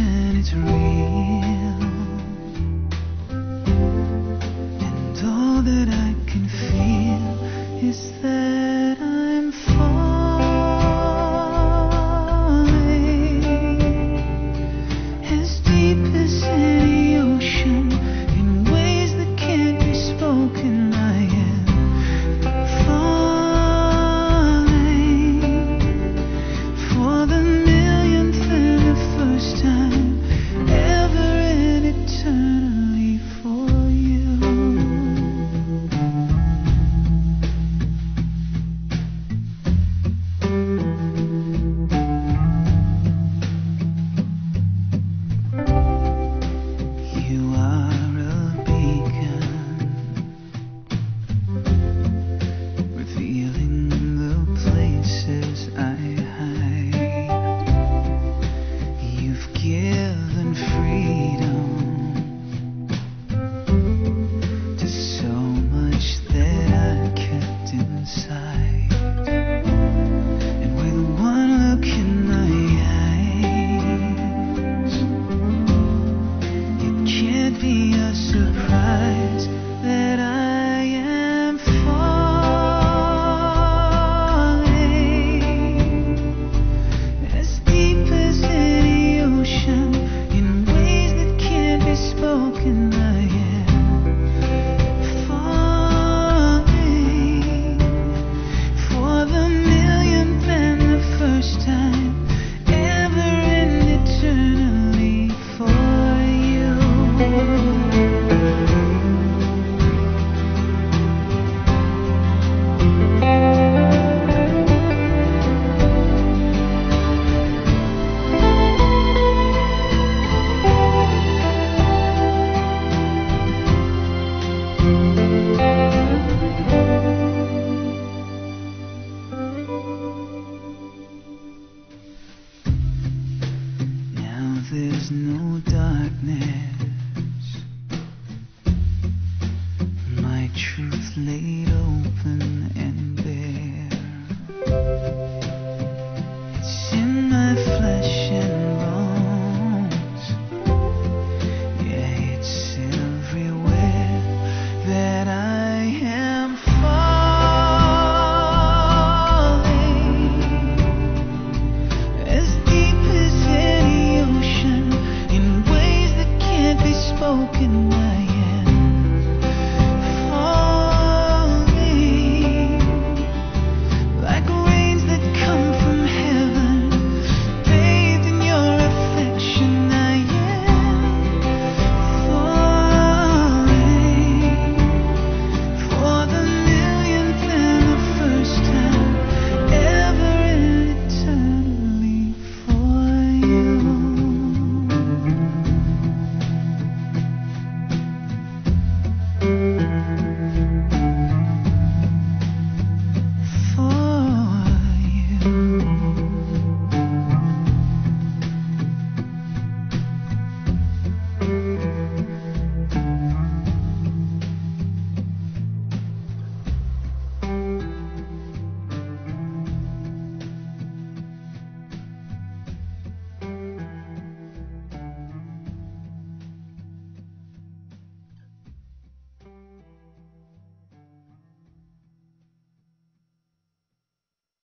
and it's real. And all that I can feel is that. broken night.